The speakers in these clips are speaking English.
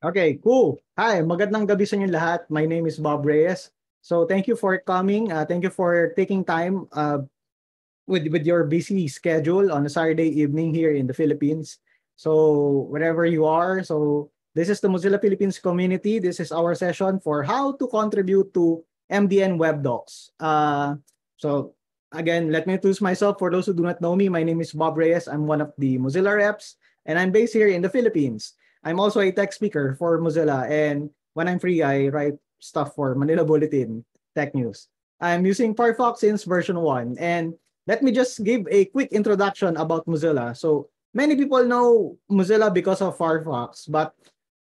Okay, cool. Hi, magandang gabi sa inyo lahat. My name is Bob Reyes. So thank you for coming. Uh, thank you for taking time uh, with with your busy schedule on a Saturday evening here in the Philippines. So wherever you are, so this is the Mozilla Philippines community. This is our session for how to contribute to MDN Web Docs. Uh, so again, let me introduce myself. For those who do not know me, my name is Bob Reyes. I'm one of the Mozilla reps, and I'm based here in the Philippines. I'm also a tech speaker for Mozilla, and when I'm free, I write stuff for Manila Bulletin Tech News. I'm using Firefox since version 1, and let me just give a quick introduction about Mozilla. So many people know Mozilla because of Firefox, but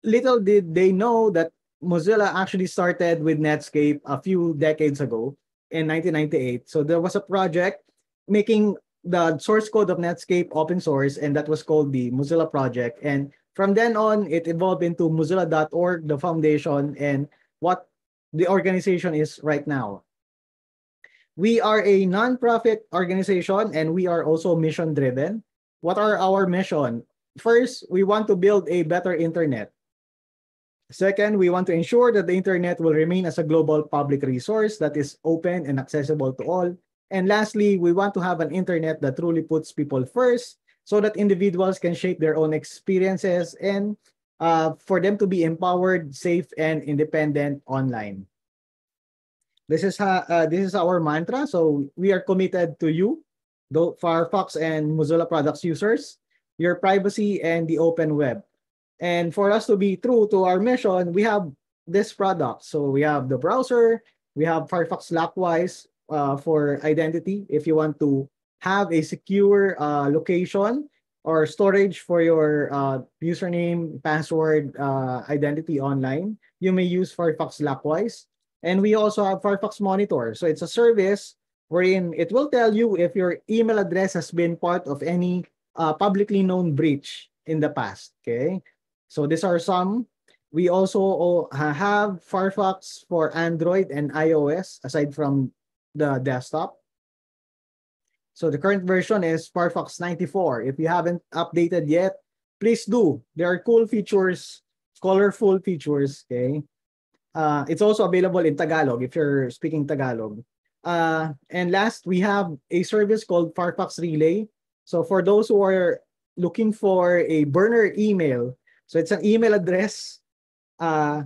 little did they know that Mozilla actually started with Netscape a few decades ago in 1998. So there was a project making the source code of Netscape open source, and that was called the Mozilla Project. And from then on, it evolved into Mozilla.org, the foundation, and what the organization is right now. We are a nonprofit organization and we are also mission driven. What are our mission? First, we want to build a better internet. Second, we want to ensure that the internet will remain as a global public resource that is open and accessible to all. And lastly, we want to have an internet that truly puts people first so that individuals can shape their own experiences and uh, for them to be empowered, safe, and independent online. This is ha uh, this is our mantra. So we are committed to you, the Firefox and Mozilla products users, your privacy and the open web. And for us to be true to our mission, we have this product. So we have the browser, we have Firefox Lockwise uh, for identity. If you want to have a secure uh, location or storage for your uh, username, password, uh, identity online, you may use Firefox Lockwise. And we also have Firefox Monitor. So it's a service wherein it will tell you if your email address has been part of any uh, publicly known breach in the past. Okay. So these are some. We also have Firefox for Android and iOS aside from the desktop. So the current version is Firefox 94. If you haven't updated yet, please do. There are cool features, colorful features, okay? Uh, it's also available in Tagalog if you're speaking Tagalog. Uh, and last, we have a service called Firefox Relay. So for those who are looking for a burner email, so it's an email address uh,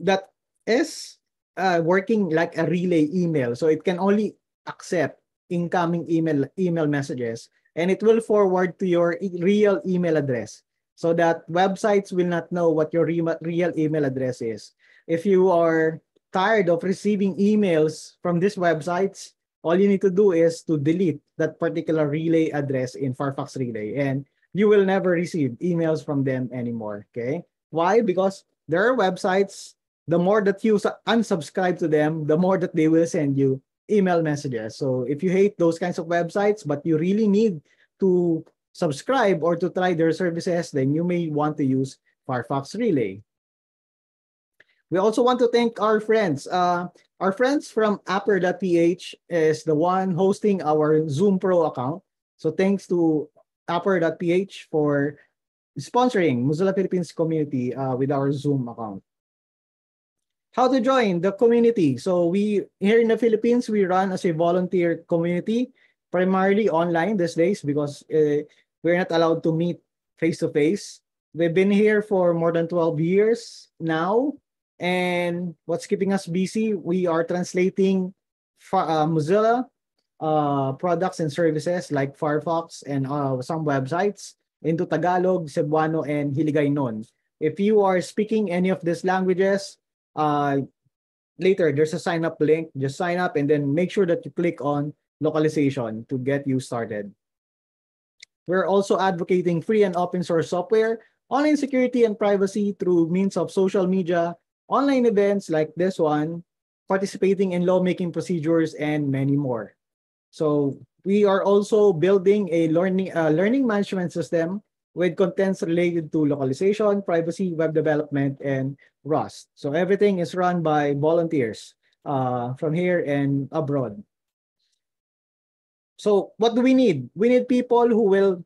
that is uh, working like a relay email. So it can only accept incoming email email messages and it will forward to your real email address so that websites will not know what your re real email address is. If you are tired of receiving emails from these websites, all you need to do is to delete that particular relay address in Firefox Relay and you will never receive emails from them anymore. Okay. Why? Because there are websites, the more that you unsubscribe to them, the more that they will send you email messages. So if you hate those kinds of websites, but you really need to subscribe or to try their services, then you may want to use Firefox Relay. We also want to thank our friends. Uh, our friends from Apper.ph is the one hosting our Zoom Pro account. So thanks to Apper.ph for sponsoring Mozilla Philippines community uh, with our Zoom account how to join the community. So we here in the Philippines, we run as a volunteer community, primarily online these days because uh, we're not allowed to meet face to face. We've been here for more than 12 years now. And what's keeping us busy? We are translating uh, Mozilla uh, products and services like Firefox and uh, some websites into Tagalog, Cebuano, and Hiligaynon. If you are speaking any of these languages, uh, later there's a sign up link. Just sign up and then make sure that you click on localization to get you started. We're also advocating free and open source software, online security and privacy through means of social media, online events like this one, participating in lawmaking procedures, and many more. So we are also building a learning uh, learning management system with contents related to localization, privacy, web development, and Rust. So everything is run by volunteers uh, from here and abroad. So what do we need? We need people who will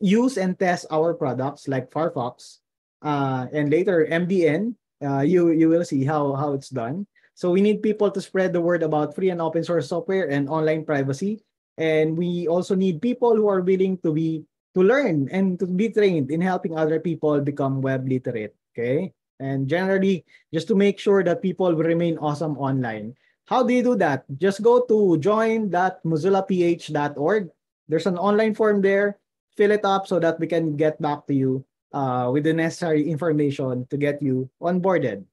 use and test our products like Firefox. uh, and later MDN. Uh, you you will see how how it's done. So we need people to spread the word about free and open source software and online privacy. And we also need people who are willing to be to learn and to be trained in helping other people become web literate. Okay. And generally, just to make sure that people will remain awesome online. How do you do that? Just go to join.mozillaph.org. There's an online form there. Fill it up so that we can get back to you uh, with the necessary information to get you onboarded.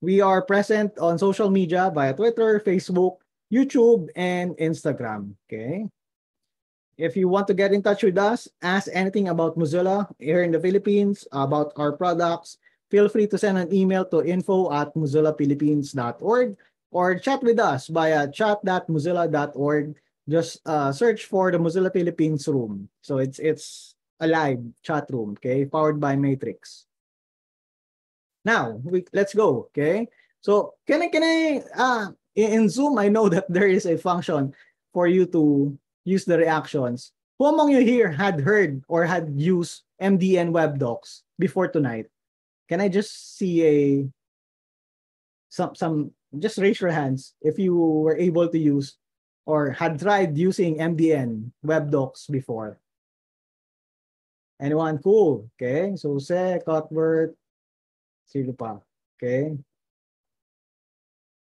We are present on social media via Twitter, Facebook, YouTube, and Instagram. Okay. If you want to get in touch with us, ask anything about Mozilla here in the Philippines, about our products, feel free to send an email to info at mozillaphilippines.org or chat with us via chat.mozilla.org. Just uh, search for the Mozilla Philippines room. So it's it's a live chat room, okay, powered by Matrix. Now, we, let's go, okay? So can I, can I, uh, in Zoom, I know that there is a function for you to use the reactions. Who among you here had heard or had used MDN web docs before tonight? Can I just see a some some just raise your hands if you were able to use or had tried using MDN web docs before? Anyone? Cool. Okay. So Jose, Cuthbert, sino? Okay.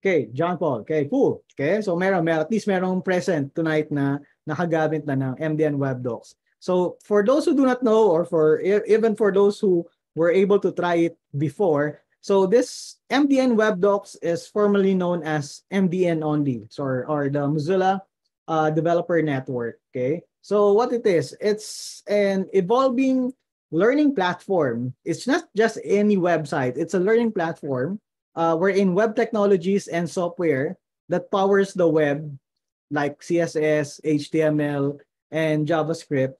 Okay, John Paul. Okay, cool. Okay, so meron, meron, at least merong present tonight na nakagamit na ng MDN Web Docs. So for those who do not know or for even for those who were able to try it before, so this MDN Web Docs is formerly known as MDN only, so or, or the Mozilla uh, Developer Network. Okay, so what it is, it's an evolving learning platform. It's not just any website; it's a learning platform uh, wherein web technologies and software that powers the web like CSS, HTML, and JavaScript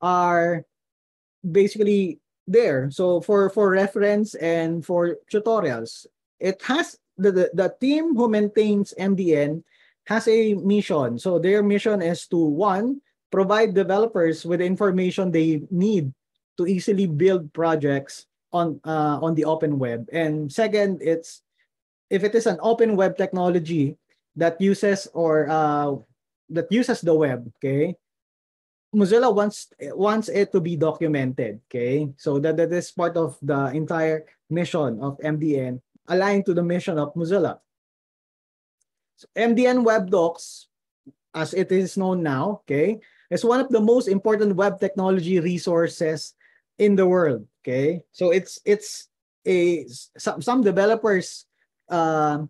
are basically there. So for, for reference and for tutorials, it has the, the, the team who maintains MDN has a mission. So their mission is to one, provide developers with the information they need to easily build projects on uh, on the open web. And second, it's if it is an open web technology, that uses or uh, that uses the web, okay? Mozilla wants wants it to be documented, okay? So that, that is part of the entire mission of MDN, aligned to the mission of Mozilla. So MDN Web Docs, as it is known now, okay, is one of the most important web technology resources in the world, okay? So it's it's a some, some developers uh,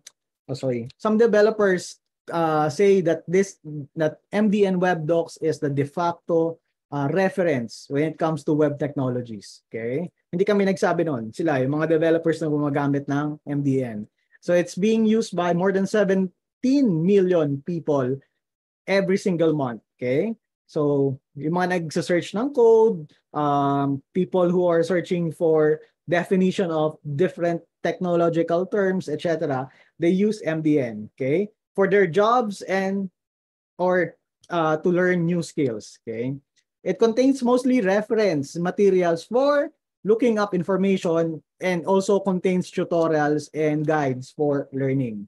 oh, sorry, some developers uh, say that this that MDN Web Docs is the de facto uh, reference when it comes to web technologies. Okay? Hindi kami nagsabi noon. Sila, yung mga developers na gumagamit ng MDN. So it's being used by more than 17 million people every single month. Okay? So, yung mga nagsa-search ng code, um, people who are searching for definition of different technological terms, etc., they use MDN, okay, for their jobs and or uh, to learn new skills, okay. It contains mostly reference materials for looking up information and also contains tutorials and guides for learning.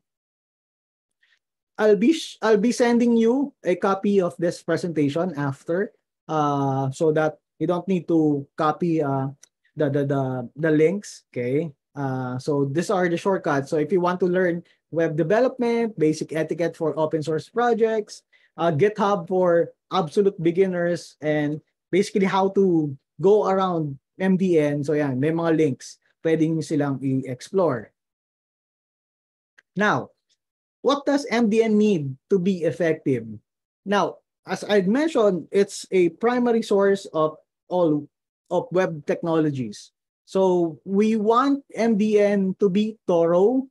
I'll be I'll be sending you a copy of this presentation after uh, so that you don't need to copy uh, the, the, the, the links, okay? Uh, so these are the shortcuts. So if you want to learn web development, basic etiquette for open source projects, uh, GitHub for absolute beginners, and basically how to go around MDN. So yan, may mga links pwedeng silang i-explore. Now, what does MDN need to be effective? Now, as I mentioned, it's a primary source of all of web technologies. So we want MDN to be thorough,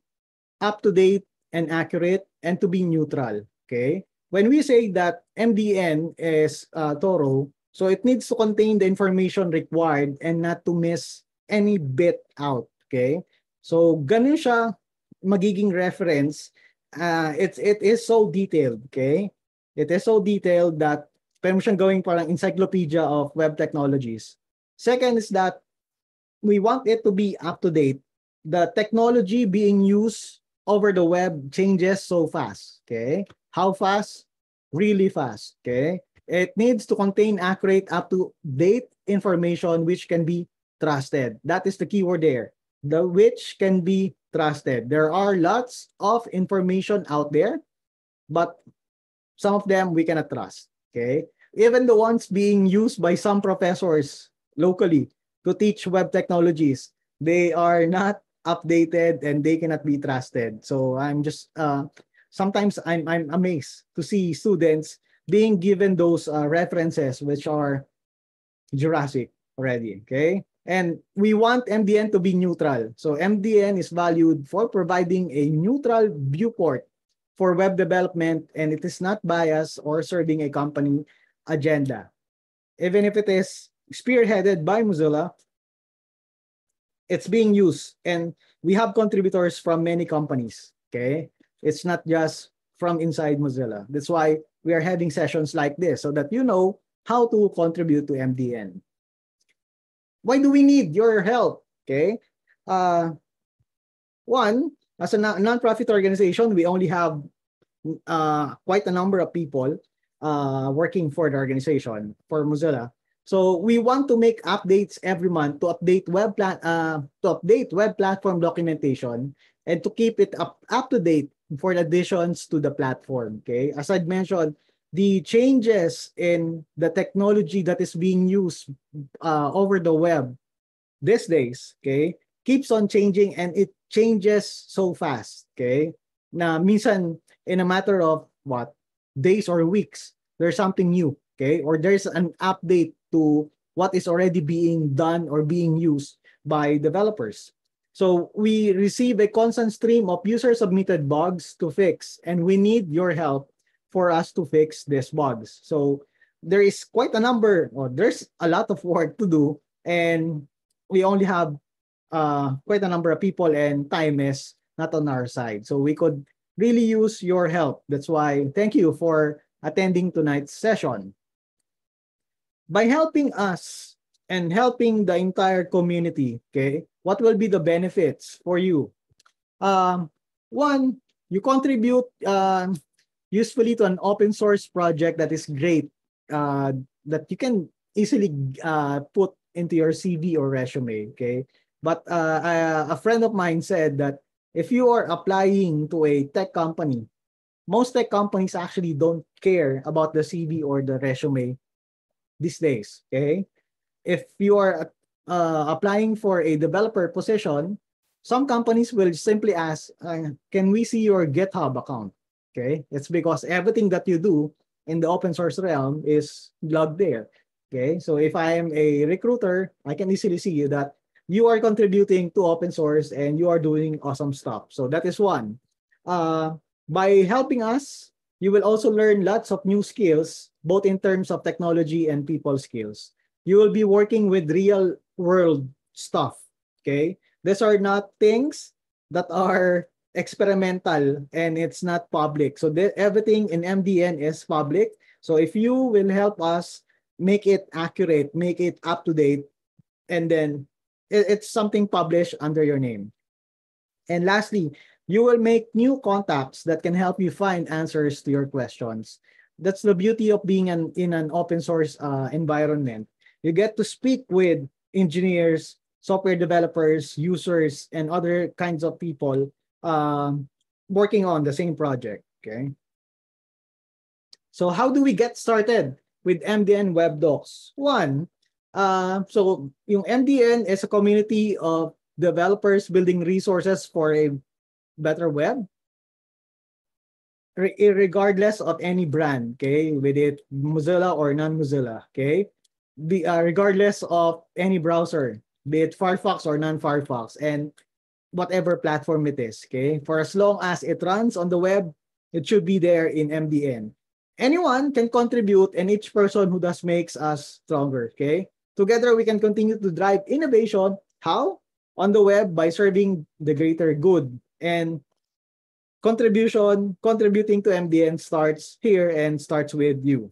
up to date, and accurate, and to be neutral. Okay. When we say that MDN is uh, thorough, so it needs to contain the information required and not to miss any bit out. Okay. So ganun siya magiging reference. Uh, it's it is so detailed. Okay. It is so detailed that pwede mo siyang gawing parang encyclopedia of web technologies. Second is that we want it to be up to date. The technology being used over the web changes so fast. Okay. How fast? Really fast. Okay. It needs to contain accurate, up to date information which can be trusted. That is the keyword there. The which can be trusted. There are lots of information out there, but some of them we cannot trust. Okay. Even the ones being used by some professors locally to teach web technologies, they are not updated and they cannot be trusted. So I'm just uh, sometimes I'm I'm amazed to see students being given those uh, references which are Jurassic already. Okay. And we want MDN to be neutral. So MDN is valued for providing a neutral viewport for web development and it is not biased or serving a company agenda. Even if it is spearheaded by Mozilla, it's being used and we have contributors from many companies, okay? It's not just from inside Mozilla. That's why we are having sessions like this so that you know how to contribute to MDN. Why do we need your help? Okay. Uh, one, as a non-profit organization, we only have uh, quite a number of people uh, working for the organization, for Mozilla. So we want to make updates every month to update web plan uh, to update web platform documentation and to keep it up, up to date for additions to the platform. Okay, as I mentioned, the changes in the technology that is being used uh, over the web these days, okay, keeps on changing and it changes so fast. Okay, na minsan in a matter of what days or weeks, there's something new. Okay, or there's an update to what is already being done or being used by developers. So we receive a constant stream of user submitted bugs to fix, and we need your help for us to fix these bugs. So there is quite a number, or there's a lot of work to do, and we only have uh, quite a number of people, and time is not on our side. So we could really use your help. That's why thank you for attending tonight's session by helping us and helping the entire community, okay, what will be the benefits for you? Um, one, you contribute uh, usefully to an open source project that is great, uh, that you can easily uh, put into your CV or resume, okay? But uh, a friend of mine said that if you are applying to a tech company, most tech companies actually don't care about the CV or the resume these days. Okay, if you are uh, applying for a developer position, some companies will simply ask, uh, "Can we see your GitHub account?" Okay, it's because everything that you do in the open source realm is logged there. Okay, so if I am a recruiter, I can easily see that you are contributing to open source and you are doing awesome stuff. So that is one. Uh, by helping us, you will also learn lots of new skills both in terms of technology and people skills. You will be working with real world stuff. Okay. These are not things that are experimental and it's not public. So everything in MDN is public. So if you will help us make it accurate, make it up to date, and then it's something published under your name. And lastly, you will make new contacts that can help you find answers to your questions that's the beauty of being an, in an open source uh, environment. You get to speak with engineers, software developers, users, and other kinds of people um, working on the same project. Okay. So how do we get started with MDN Web Docs? One, uh, so yung MDN is a community of developers building resources for a better web regardless of any brand, okay, with it Mozilla or non-Mozilla, okay, be, uh, regardless of any browser, be it Firefox or non-Firefox, and whatever platform it is, okay, for as long as it runs on the web, it should be there in MDN. Anyone can contribute, and each person who does makes us stronger, okay. Together, we can continue to drive innovation. How? On the web by serving the greater good and contribution, contributing to MDN starts here and starts with you.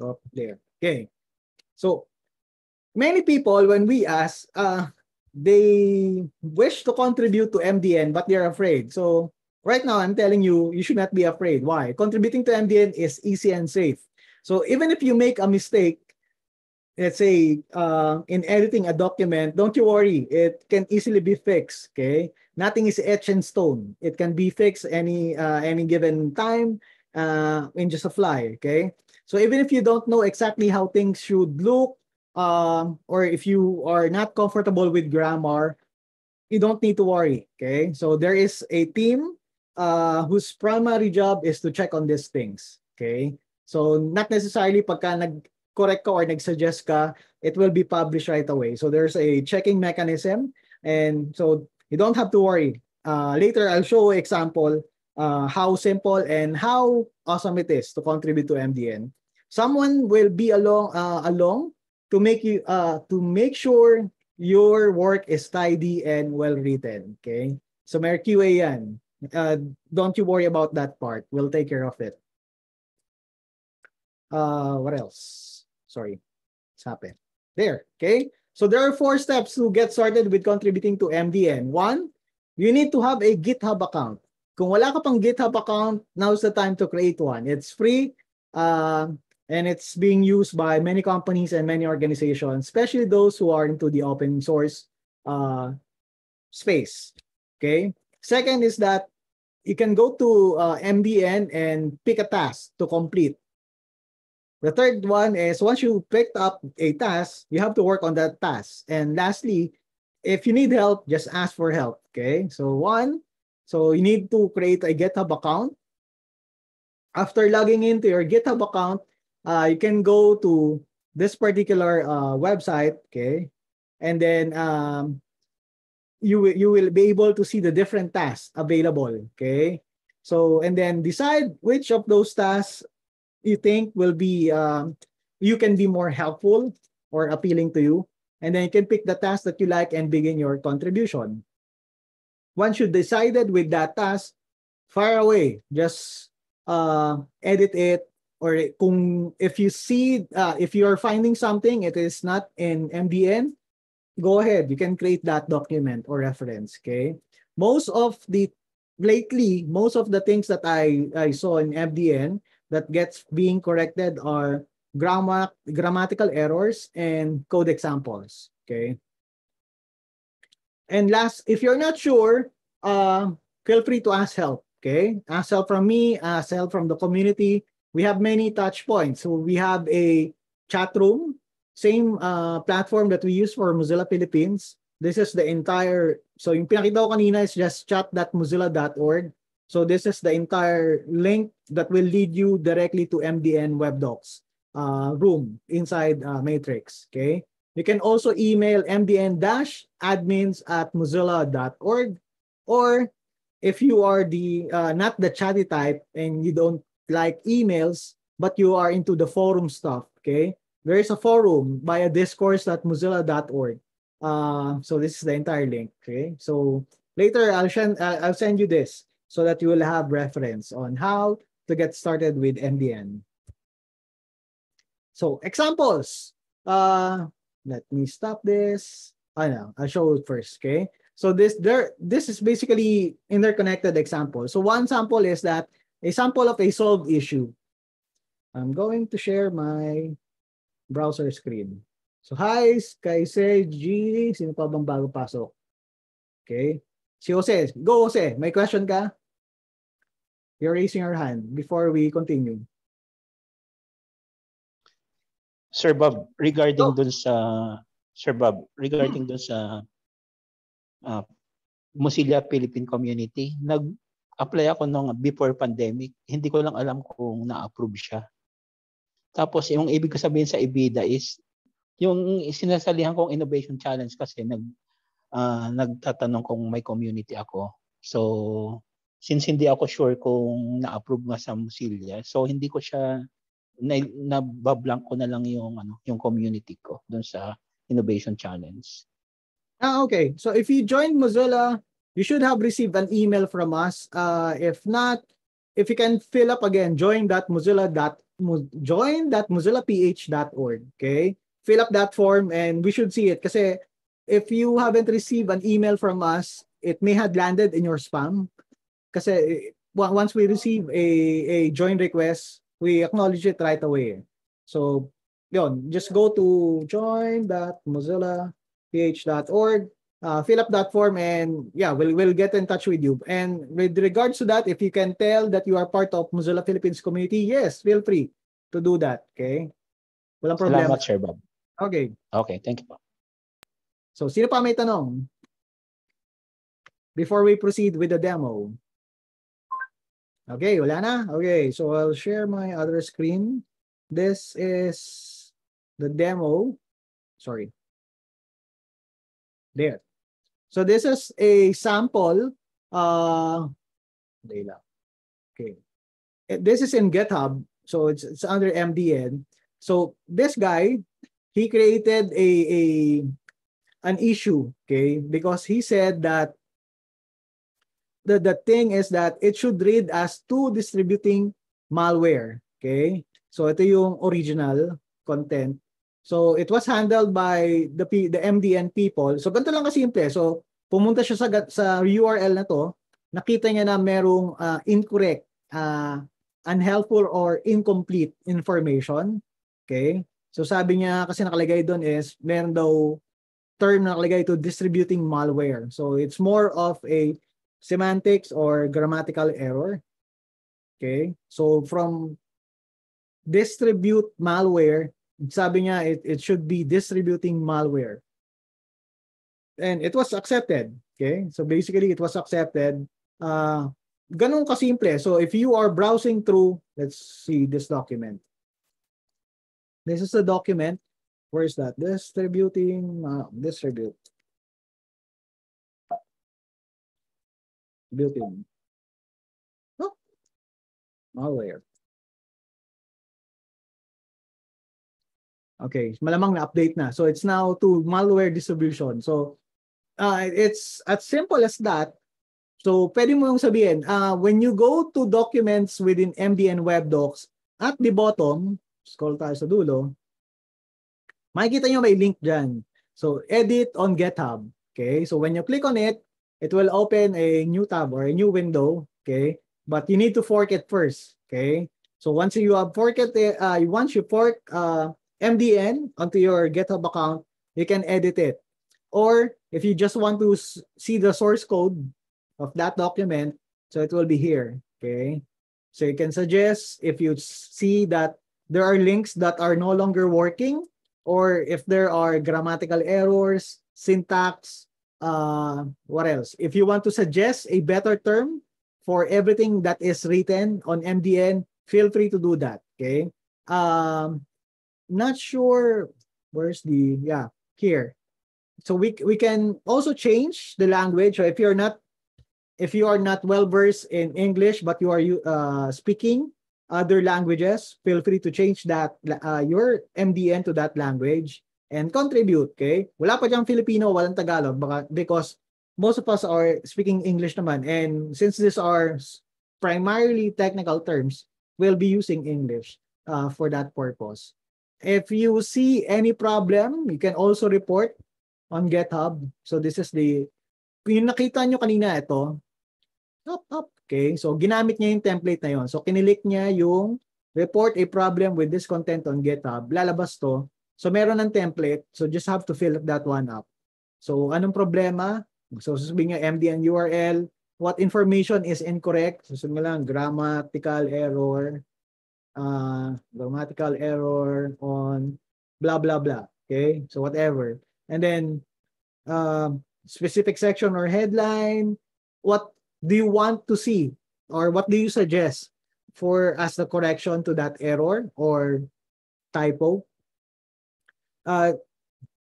Up there. Okay. So many people, when we ask, uh, they wish to contribute to MDN, but they're afraid. So right now, I'm telling you, you should not be afraid. Why? Contributing to MDN is easy and safe. So even if you make a mistake, let's say uh, in editing a document, don't you worry, it can easily be fixed. Okay, nothing is etched in stone. It can be fixed any uh, any given time uh, in just a fly. Okay, so even if you don't know exactly how things should look, um, or if you are not comfortable with grammar, you don't need to worry. Okay, so there is a team uh, whose primary job is to check on these things. Okay, so not necessarily pagka nag correct ka or nag-suggest ka, it will be published right away. So there's a checking mechanism. And so you don't have to worry. Uh, later, I'll show example uh, how simple and how awesome it is to contribute to MDN. Someone will be along uh, along to make you uh, to make sure your work is tidy and well written. Okay, so may QA yan. Uh, don't you worry about that part. We'll take care of it. Uh, what else? Sorry, happened. There, okay? So there are four steps to get started with contributing to MDN. One, you need to have a GitHub account. Kung wala ka pang GitHub account, now's the time to create one. It's free uh, and it's being used by many companies and many organizations, especially those who are into the open source uh, space. Okay. Second is that you can go to uh, MDN and pick a task to complete. The third one is once you picked up a task, you have to work on that task. And lastly, if you need help, just ask for help. Okay. So one, so you need to create a GitHub account. After logging into your GitHub account, uh, you can go to this particular uh, website. Okay. And then um, you, you will be able to see the different tasks available. Okay. So, and then decide which of those tasks you think will be um, you can be more helpful or appealing to you and then you can pick the task that you like and begin your contribution. Once you decided with that task fire away. Just uh, edit it or kung if you see uh, if you are finding something it is not in MDN go ahead. You can create that document or reference okay? Most of the lately most of the things that I I saw in MDN that gets being corrected are grammar, grammatical errors and code examples. Okay. And last, if you're not sure, uh, feel free to ask help. Okay. Ask help from me, ask help from the community. We have many touch points. So we have a chat room, same uh, platform that we use for Mozilla Philippines. This is the entire, so yung pinakita ko kanina is just chat.mozilla.org. So this is the entire link that will lead you directly to MDN Web Docs uh, room inside uh, Matrix. Okay. You can also email mdn-admins at mozilla.org or if you are the uh, not the chatty type and you don't like emails but you are into the forum stuff okay there is a forum via discourse.mozilla.org uh, so this is the entire link okay so later i'll send i'll send you this so that you will have reference on how to get started with MDN. So examples. Uh, let me stop this. I know, I'll show it first, okay? So this there this is basically interconnected example. So one sample is that a sample of a solved issue. I'm going to share my browser screen. So hi, kay G, sino pa bang bago pasok? Okay. Si Jose, go Jose, may question ka? You're raising your hand before we continue. Sir Bob, regarding oh. dun sa Sir Bob, regarding hmm. dun sa uh, Mozilla Philippine Community, nag-apply ako nung before pandemic. Hindi ko lang alam kung na-approve siya. Tapos yung ibig ko sabihin sa IBIDA is yung sinasalihan kong innovation challenge kasi nag uh, nagtatanong kung may community ako. So since hindi ako sure kung na-approve nga sa Mozilla, so hindi ko siya na, nabablank ko na lang yung ano yung community ko doon sa innovation challenge. Ah, okay. So if you join Mozilla, you should have received an email from us. Uh, if not, if you can fill up again, join that Mozilla that join that mozillaph.org. Okay. fill up that form and we should see it. Kasi if you haven't received an email from us, it may have landed in your spam. Kasi once we receive a, a join request, we acknowledge it right away. So, yon, just go to join.mozillaph.org, uh, fill up that form, and yeah, we'll, we'll get in touch with you. And with regards to that, if you can tell that you are part of Mozilla Philippines community, yes, feel free to do that. Okay? Walang problema. Salamat, Sir Bob. Okay. Okay, thank you po. So, sino pa may tanong? Before we proceed with the demo. Okay, wala na? Okay, so I'll share my other screen. This is the demo. Sorry. There. So this is a sample. Uh, okay. This is in GitHub. So it's, it's under MDN. So this guy, he created a, a an issue, okay, because he said that the, the thing is that it should read as two distributing malware. Okay? So ito yung original content. So it was handled by the the MDN people. So ganito lang kasimple. So pumunta siya sa sa URL na to, nakita niya na merong uh, incorrect, uh, unhelpful or incomplete information. Okay? So sabi niya kasi nakalagay doon is meron daw term na nakalagay to distributing malware. So it's more of a semantics or grammatical error. Okay? So from distribute malware, sabi niya it, it should be distributing malware. And it was accepted. Okay? So basically it was accepted. Uh, ganun kasimple. So if you are browsing through, let's see this document. This is the document. Where is that? Distributing, uh, distribute. built-in. Oh, malware. Okay, malamang na-update na. So it's now to malware distribution. So uh, it's as simple as that. So pwede mo yung sabihin, uh, when you go to documents within MDN Web Docs, at the bottom, scroll tayo sa dulo, makikita nyo may link dyan. So edit on GitHub. Okay, so when you click on it, it will open a new tab or a new window, okay? But you need to fork it first, okay? So once you have fork it, uh, once you fork uh, MDN onto your GitHub account, you can edit it. Or if you just want to see the source code of that document, so it will be here, okay? So you can suggest if you see that there are links that are no longer working, or if there are grammatical errors, syntax, uh, what else? If you want to suggest a better term for everything that is written on MDN, feel free to do that. Okay. Um, not sure where's the yeah here. So we we can also change the language. So if you're not if you are not well versed in English but you are uh, speaking other languages, feel free to change that uh, your MDN to that language and contribute, okay? Wala pa diyang Filipino, walang Tagalog baka, because most of us are speaking English naman and since these are primarily technical terms, we'll be using English uh, for that purpose. If you see any problem, you can also report on GitHub. So this is the, yung nakita nyo kanina ito, up, up, okay? So ginamit niya yung template na yon. So kinilik niya yung report a problem with this content on GitHub. Lalabas to. So meron ng template. So just have to fill that one up. So anong problema? So sasabihin niya MDN URL. What information is incorrect? Sasabihin mo lang grammatical error. Uh, grammatical error on blah blah blah. Okay? So whatever. And then uh, specific section or headline. What do you want to see? Or what do you suggest for as the correction to that error or typo? uh,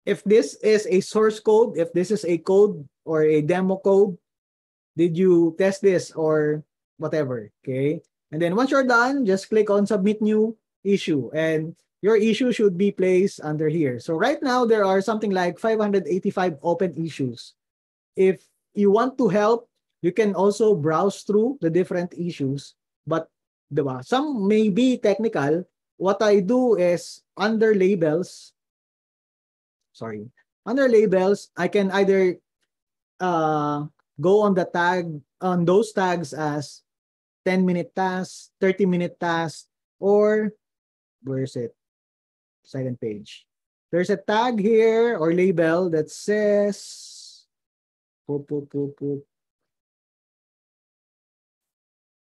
if this is a source code, if this is a code or a demo code, did you test this or whatever, okay? And then once you're done, just click on submit new issue and your issue should be placed under here. So right now there are something like 585 open issues. If you want to help, you can also browse through the different issues, but diba, some may be technical. What I do is under labels, sorry. Under labels, I can either uh, go on the tag, on those tags as 10 minute task, 30 minute task, or where is it? Second page. There's a tag here or label that says, poop, poop, poop, poop.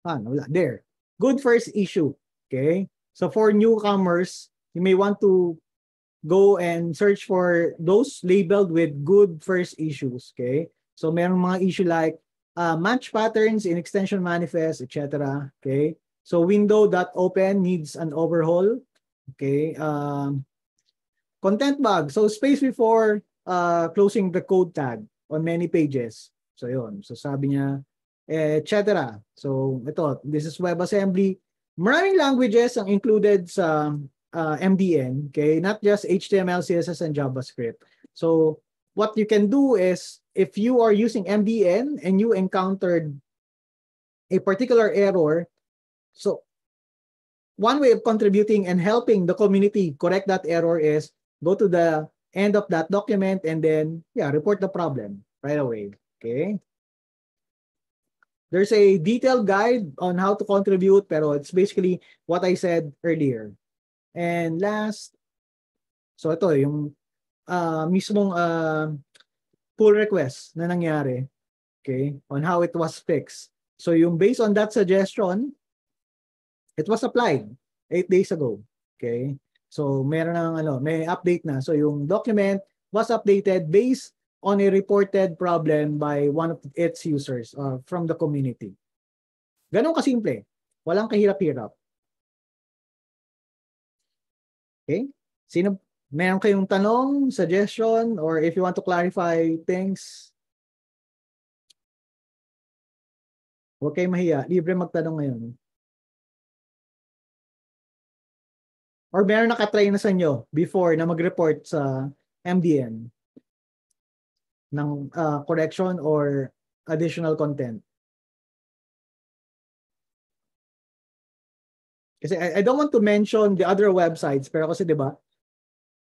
Ah, wala. There. Good first issue. Okay. So for newcomers, you may want to go and search for those labeled with good first issues. Okay. So merong mga issue like uh, match patterns in extension manifest, etc. Okay. So window.open needs an overhaul. Okay. Um, content bug. So space before uh, closing the code tag on many pages. So yon. So sabi niya, etc. So ito, this is WebAssembly. Maraming languages ang included sa uh, MDN, okay? Not just HTML, CSS, and JavaScript. So what you can do is if you are using MDN and you encountered a particular error, so one way of contributing and helping the community correct that error is go to the end of that document and then yeah report the problem right away okay There's a detailed guide on how to contribute, pero it's basically what I said earlier. And last, so ito yung uh, mismong uh, pull request na nangyari, okay, on how it was fixed. So yung based on that suggestion, it was applied eight days ago. Okay? So meron ng ano, may update na. So yung document was updated based on a reported problem by one of its users uh, from the community. Ganon kasimple. Walang kahirap-hirap. Okay? Sino, meron kayong tanong, suggestion, or if you want to clarify things, huwag kayong mahiya. Libre magtanong ngayon. Or meron nakatry na sa inyo before na mag-report sa MDN? Ng uh, correction or additional content. Kasi I, I don't want to mention the other websites, pero kasi 'di ba?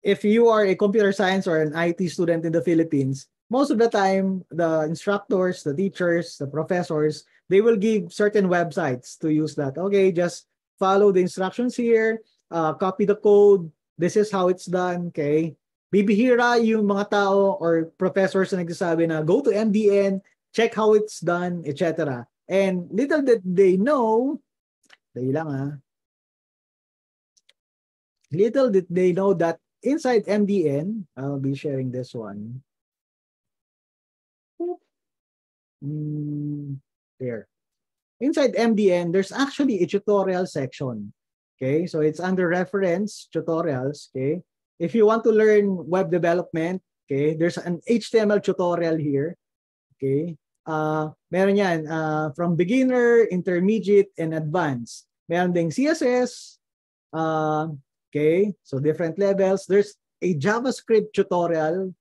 If you are a computer science or an IT student in the Philippines, most of the time the instructors, the teachers, the professors, they will give certain websites to use that. Okay, just follow the instructions here, uh, copy the code. This is how it's done, okay? Bibihira yung mga tao or professors na nagsasabi na go to MDN, check how it's done, etc. And little did they know, dahil lang ah, little did they know that inside MDN, I'll be sharing this one. Mm, there. Inside MDN, there's actually a tutorial section. Okay, so it's under reference tutorials. Okay, If you want to learn web development, okay, there's an HTML tutorial here. Okay? Uh, meron yan uh, from beginner, intermediate, and advanced. Meron ding CSS. Uh, okay? So different levels. There's a JavaScript tutorial.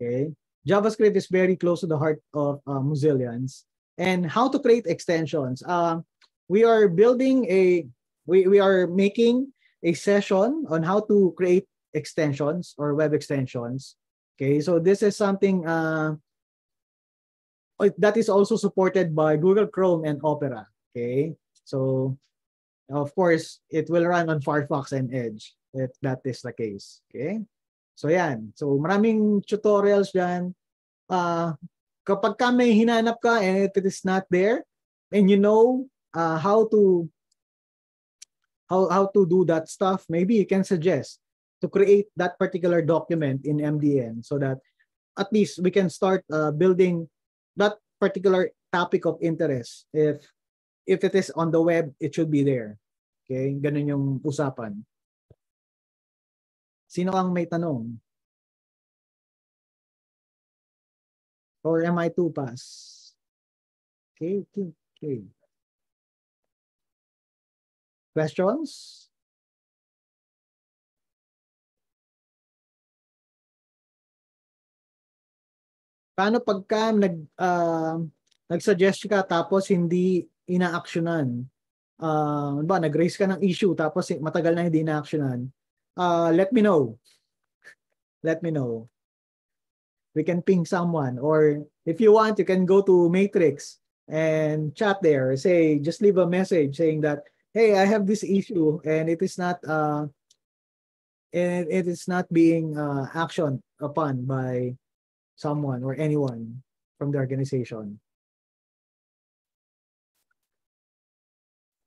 Okay? JavaScript is very close to the heart of uh, Mozillians. And how to create extensions. Uh, we are building a, we, we are making a session on how to create extensions or web extensions. Okay, so this is something uh, that is also supported by Google Chrome and Opera. Okay, so of course, it will run on Firefox and Edge if that is the case. Okay, so yan. So maraming tutorials dyan. Uh, kapag ka may hinanap ka and it is not there, and you know uh, how to how how to do that stuff, maybe you can suggest to create that particular document in MDN so that at least we can start uh, building that particular topic of interest. If if it is on the web, it should be there. Okay? Ganun yung usapan. Sino ang may tanong? Or am I too pass? Okay, okay, okay. Questions? Paano pagka nag uh, nag-suggest ka tapos hindi ina-actionan? Uh, ba, nag-raise ka ng issue tapos matagal na hindi ina-actionan. Uh, let me know. let me know. We can ping someone or if you want, you can go to Matrix and chat there. Say, just leave a message saying that, hey, I have this issue and it is not uh and it is not being uh, actioned upon by someone or anyone from the organization.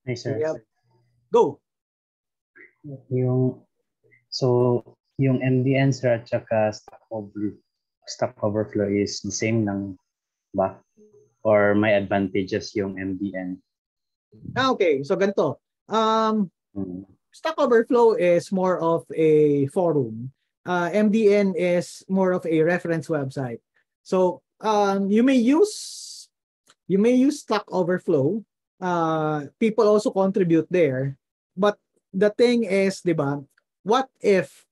Hi, sir. Yeah. Go. Yung, so, yung MDN, sir, at saka stock, over, stock overflow is the same ng ba? Or may advantages yung MDN? Ah, okay. So, ganito. Um, Hmm. Stack Overflow is more of a forum. Uh, MDN is more of a reference website. So um, you may use you may use Stack Overflow. Uh, people also contribute there. But the thing is, di ba, what if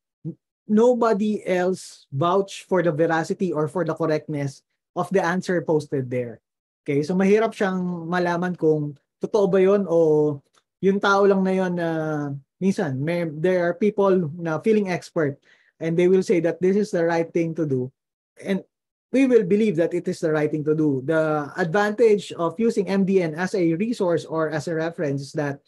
nobody else vouch for the veracity or for the correctness of the answer posted there? Okay, so mahirap siyang malaman kung totoo ba yun o yung tao lang na yun na minsan may, there are people na feeling expert and they will say that this is the right thing to do and we will believe that it is the right thing to do. The advantage of using MDN as a resource or as a reference is that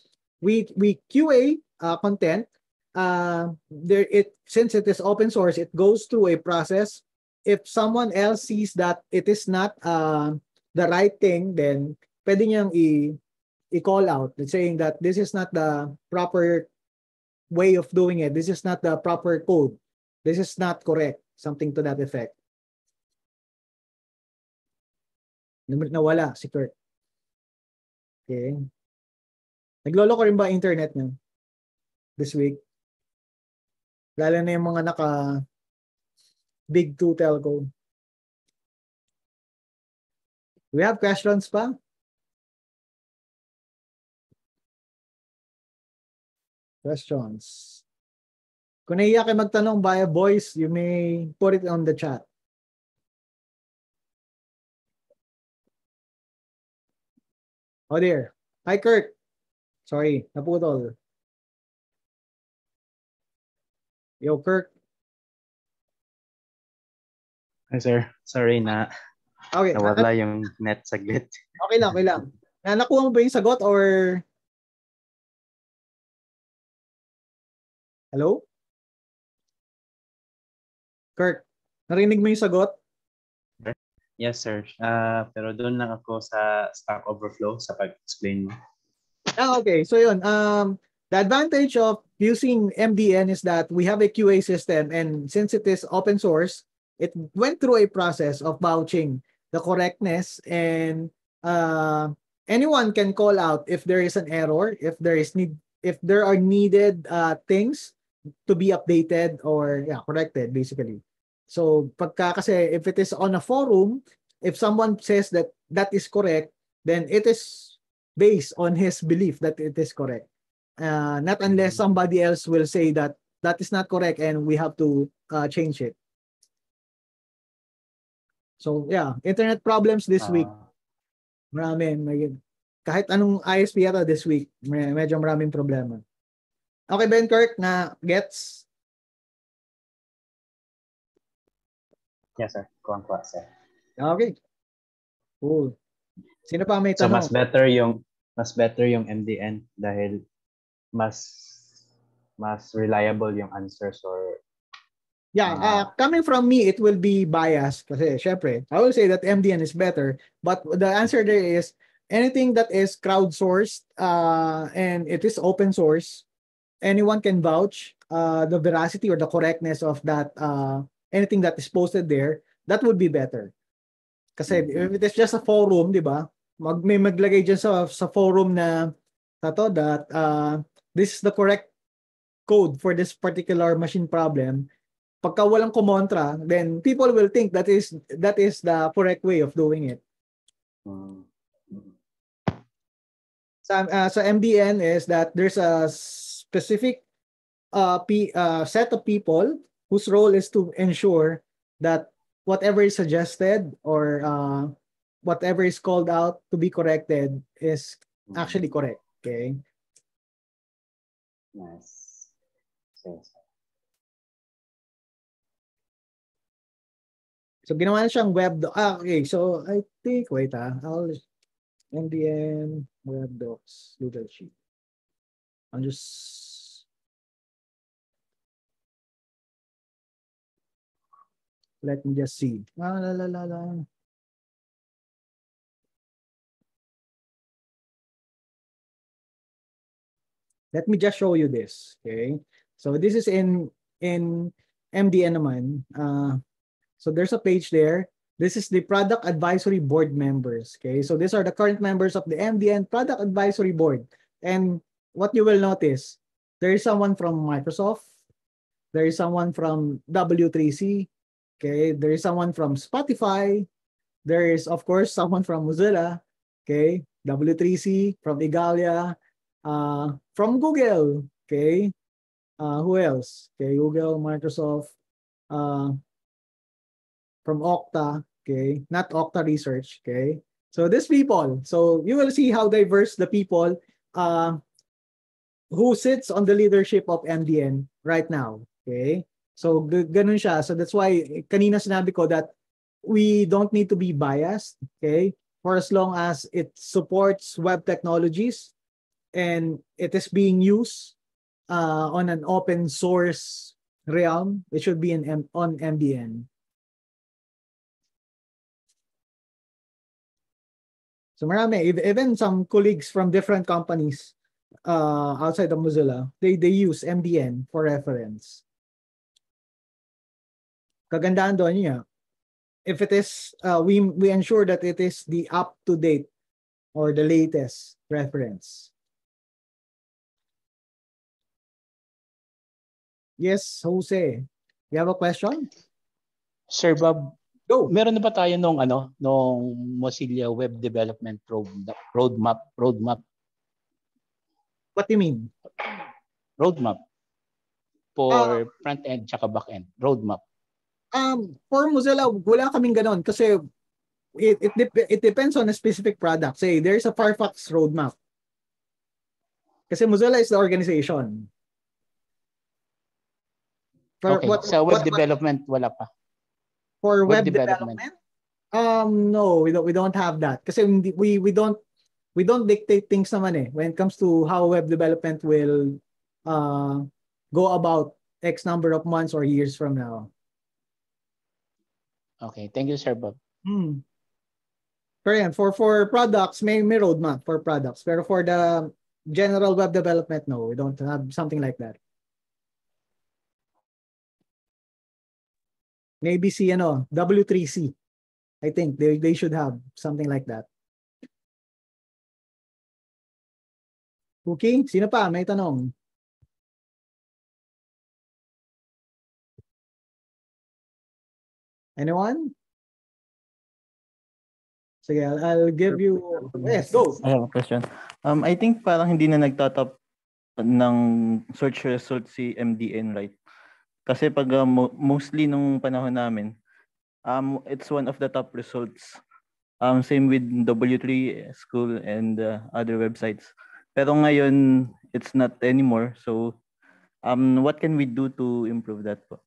we we QA uh, content uh, there it since it is open source it goes through a process if someone else sees that it is not uh, the right thing then pwede niyang i i-call out saying that this is not the proper way of doing it. This is not the proper code. This is not correct. Something to that effect. Nawala si Kurt. Okay. Naglolo ko rin ba internet niyo this week? Lalo na yung mga naka big two telco. We have questions pa? Questions. Kung naiya kayo magtanong via voice, you may put it on the chat. Oh there. Hi Kurt. Sorry, naputol. Yo Kurt. Hi, sir. Sorry na Okay. nawala yung net saglit. Okay lang, okay lang. Na nakuha mo ba yung sagot or Hello? Kurt, narinig mo yung sagot? Yes, sir. Ah, pero doon lang ako sa Stack Overflow sa pag-explain mo. Ah, okay. So yun, um, the advantage of using MDN is that we have a QA system and since it is open source, it went through a process of vouching the correctness and uh, anyone can call out if there is an error, if there is need, if there are needed uh, things to be updated or yeah, corrected basically. So pagka kasi if it is on a forum, if someone says that that is correct, then it is based on his belief that it is correct. Uh, not unless somebody else will say that that is not correct and we have to uh, change it. So yeah, internet problems this week. Ah, Marami. May, kahit anong ISP yata this week, may, medyo maraming problema. Okay, Ben Kirk, na gets? yes, sir. Kuha sir. Okay. Cool. Sino pa may So tanong? mas better yung mas better yung MDN dahil mas mas reliable yung answers or Yeah, uh, coming from me, it will be biased kasi syempre, I will say that MDN is better, but the answer there is anything that is crowdsourced uh, and it is open source, anyone can vouch uh, the veracity or the correctness of that uh, anything that is posted there, that would be better. Kasi if it is just a forum, di ba? Mag, may maglagay dyan sa, sa forum na tato that uh, this is the correct code for this particular machine problem pagka walang kumontra, then people will think that is that is the correct way of doing it. mm, Sa uh, sa MDN is that there's a specific uh, p, uh, set of people whose role is to ensure that whatever is suggested or uh, whatever is called out to be corrected is actually correct. Okay. nice. Yes. So ginawa na siyang web doc. Ah, okay. So I think, wait ah. I'll MDN web docs Google Sheet. I'll just let me just see. La, la, la, la. Let me just show you this. Okay. So this is in in MDN naman. Uh, so there's a page there. This is the product advisory board members. Okay. So these are the current members of the MDN product advisory board. And what you will notice, there is someone from Microsoft. There is someone from W3C. Okay. There is someone from Spotify. There is, of course, someone from Mozilla. Okay. W3C, from Igalia, uh, from Google. Okay. Uh, who else? Okay, Google, Microsoft, uh, from Okta. Okay, not Okta Research. Okay, so these people. So you will see how diverse the people uh, who sits on the leadership of MDN right now. Okay, so ganun siya. So that's why kanina sinabi ko that we don't need to be biased. Okay, for as long as it supports web technologies and it is being used uh, on an open source realm, it should be in M on MDN. So marami, even some colleagues from different companies uh, outside of Mozilla, they, they use MDN for reference. Kagandahan doon niya, if it is, uh, we, we ensure that it is the up-to-date or the latest reference. Yes, Jose. You have a question? Sir Bob, Go. meron na ba tayo nung ano, nung Mozilla Web Development Roadmap, roadmap, roadmap, What do you mean? roadmap for front end tsaka back end, roadmap. Um, for Mozilla, wala kaming ganon kasi it, it, it depends on a specific product. Say, there's a Firefox roadmap. Kasi Mozilla is the organization. For okay, what- sa web what- what- development wala pa. for web web, development. development? Um, no, we don't we don't have that. Kasi we we don't we don't dictate things naman eh when it comes to how web development will uh go about X number of months or years from now. Okay, thank you Sir Bob. Hmm. Pero yan, for for products, may may roadmap for products. Pero for the general web development, no, we don't have something like that. Maybe si ano, W3C. I think they they should have something like that. Okay, sino pa? May tanong. Anyone? Sige, I'll, I'll give you... Yes, go. I have a question. Um, I think parang hindi na nagtatap ng search result si MDN, right? Kasi pag uh, mo- mostly nung panahon namin, um, it's one of the top results. Um, same with W3 School and uh, other websites. Pero ngayon, it's not anymore. So, um, what can we do to improve that po?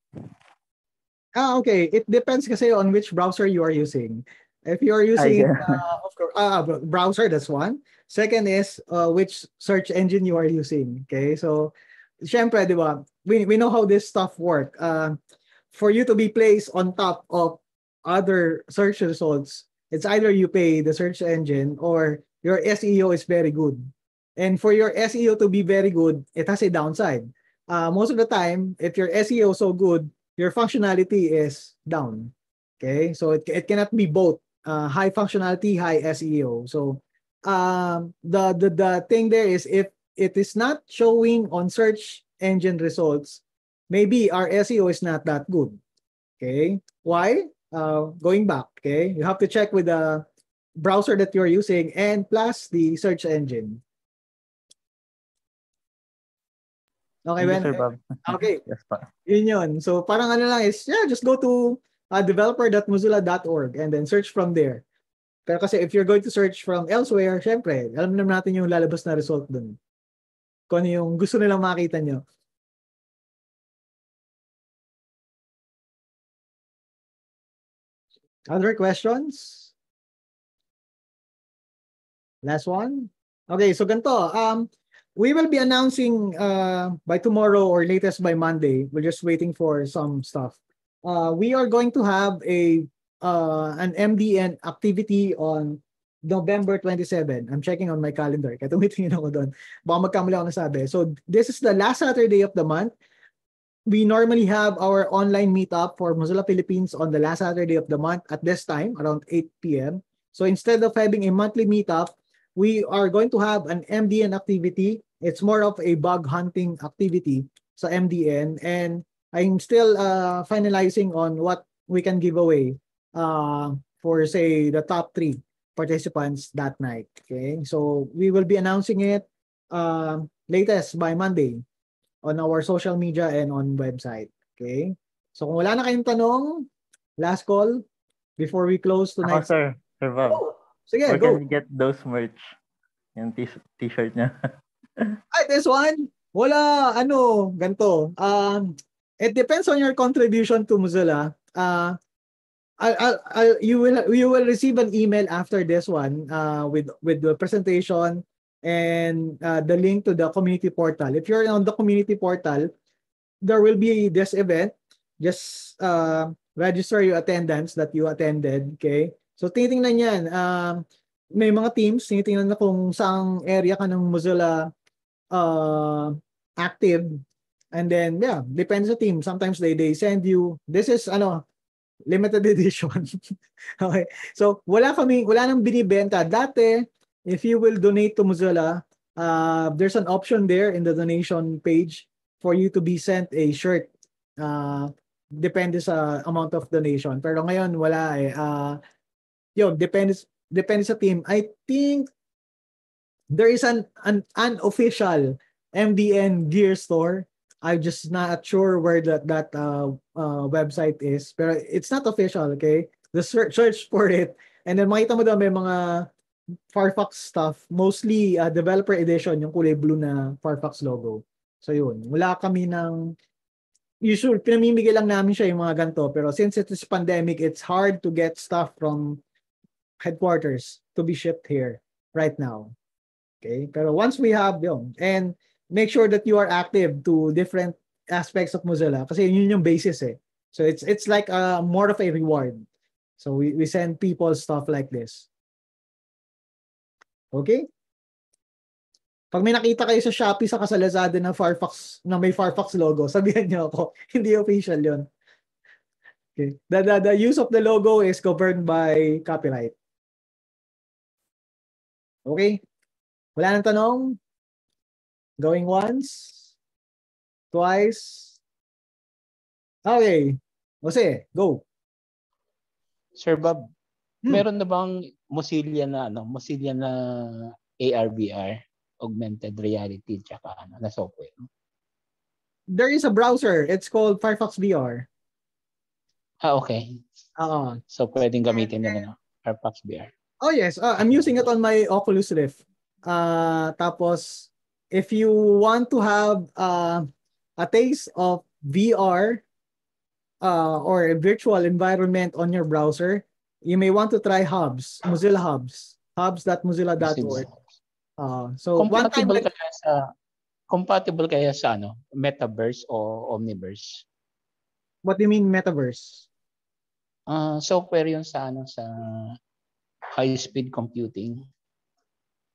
Ah, okay. It depends kasi on which browser you are using. If you are using, uh, of course, uh, browser, that's one. Second is uh, which search engine you are using. Okay, so, syempre, di ba, we, we know how this stuff work. Uh, for you to be placed on top of other search results, it's either you pay the search engine or your SEO is very good. And for your SEO to be very good, it has a downside. Uh, most of the time, if your SEO is so good, your functionality is down. Okay, so it, it cannot be both uh, high functionality, high SEO. So um, the, the the thing there is if it is not showing on search engine results, maybe our SEO is not that good. Okay, why? Uh, going back, okay, you have to check with the browser that you're using and plus the search engine. Okay, when, Bob. okay, Yes pa. yun yun. So parang ano lang is, yeah, just go to uh, developer.mozilla.org and then search from there. Pero kasi if you're going to search from elsewhere, syempre, alam naman natin yung lalabas na result dun. Kung ano yung gusto nilang makita nyo. Other questions? Last one? Okay, so ganito. Um, we will be announcing uh, by tomorrow or latest by Monday. We're just waiting for some stuff. Uh, we are going to have a uh, an MDN activity on November 27. I'm checking on my calendar. Kaya tumitingin ako doon. Baka magkamali ako nasabi. So this is the last Saturday of the month. We normally have our online meetup for Mozilla Philippines on the last Saturday of the month at this time, around 8 p.m. So instead of having a monthly meetup, we are going to have an MDN activity. It's more of a bug hunting activity sa MDN. And I'm still uh, finalizing on what we can give away uh, for, say, the top three participants that night. Okay, so we will be announcing it uh, latest by Monday on our social media and on website. Okay, so kung wala na kayong tanong, last call before we close tonight. Ako, sir. Oh, sige, Where go. can we get those merch? Yung t- t-shirt niya. Ay, this one, wala, ano, ganito. Um, it depends on your contribution to Mozilla. Uh, I, I, I, you will you will receive an email after this one uh, with with the presentation and uh, the link to the community portal. If you're on the community portal, there will be this event. Just uh, register your attendance that you attended. Okay. So titingnan yan. Um, may mga teams, tinitingnan na kung saang area ka ng Mozilla uh, active. And then, yeah, depends sa team. Sometimes they, they send you, this is, ano, limited edition. okay. So, wala kami, wala nang binibenta. Dati, if you will donate to Mozilla, uh, there's an option there in the donation page for you to be sent a shirt. Uh, depende sa amount of donation. Pero ngayon, wala eh. Uh, yun, depends, depende sa team. I think there is an, an unofficial MDN gear store. I'm just not sure where that that uh, uh, website is, pero it's not official. Okay, the search search for it, and then makita mo daw may mga Firefox stuff, mostly uh, developer edition, yung kulay blue na Firefox logo. So yun, wala kami ng usual pinamimigay lang namin siya yung mga ganto pero since it is pandemic it's hard to get stuff from headquarters to be shipped here right now. Okay? Pero once we have yun and make sure that you are active to different aspects of Mozilla kasi yun yung basis eh. So it's it's like a more of a reward. So we, we send people stuff like this. Okay? Pag may nakita kayo sa Shopee sa Lazada na Firefox na may Firefox logo, sabihan niyo ako, hindi official 'yon. Okay. The, the the use of the logo is governed by copyright. Okay? Wala nang tanong? Going once? Twice? Okay. Jose, go. Sir Bob, Hmm. meron na bang Mozilla na ano, Mozilla na AR/VR, augmented reality tsaka ano, na software? There is a browser. It's called Firefox VR. Ah, okay. Oo. So pwedeng gamitin yung ano, Firefox VR. Oh yes, uh, I'm using it on my Oculus Rift. Uh, tapos, if you want to have uh, a taste of VR uh, or a virtual environment on your browser, you may want to try Hubs, Mozilla Hubs, hubs.mozilla.org. Uh, so one time, compatible kaya sa compatible kaya sa ano, Metaverse o Omniverse? what do you mean metaverse? Ah, software 'yun sa ano sa high speed computing.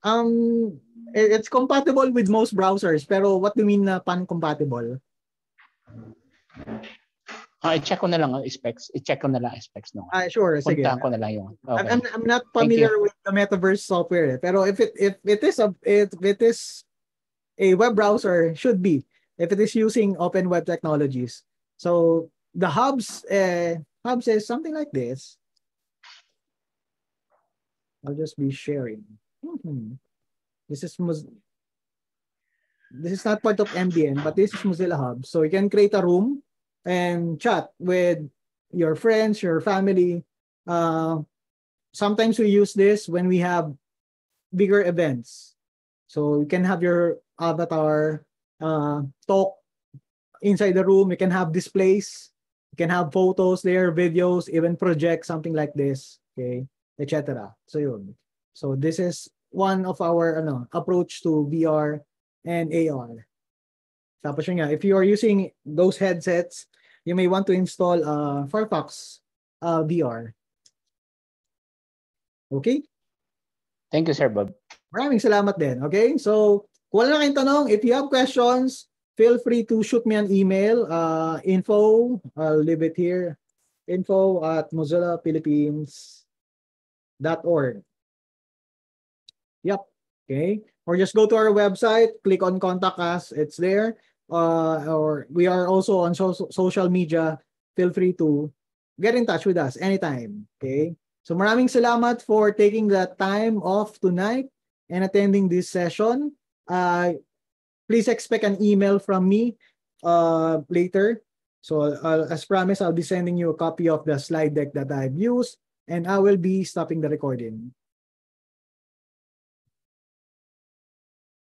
Um, it's compatible with most browsers, pero what do you mean na pan-compatible? Ah, i-check ko na lang ang specs. I-check ko na lang ang specs no. Ah, sure, sige. Puntahan ko na lang yung. I'm, Okay. I'm, I'm not familiar with the metaverse software. eh. Pero if it if it is a if it is a web browser, should be if it is using open web technologies. So the hubs uh, hubs is something like this. I'll just be sharing. Mhm. This is Moz- this is not part of MDN, but this is Mozilla Hub. So you can create a room and chat with your friends, your family. Uh, sometimes we use this when we have bigger events. So you can have your avatar uh, talk inside the room. You can have displays You can have photos there, videos, even project something like this, okay, etc. So yun. So this is one of our ano, approach to VR and AR. Tapos yun nga, if you are using those headsets, you may want to install uh, Firefox uh, VR. Okay? Thank you, Sir Bob. Maraming salamat din. Okay? So, kung wala na kayong tanong, if you have questions, feel free to shoot me an email. Uh, info, I'll leave it here. Info at mozillaphilippines.org. Yep. Okay. Or just go to our website, click on contact us. It's there. Uh, or we are also on so- social media. Feel free to get in touch with us anytime. Okay. So maraming salamat for taking the time off tonight and attending this session. Uh, please expect an email from me uh, later. So uh, as promised, I'll be sending you a copy of the slide deck that I've used and I will be stopping the recording.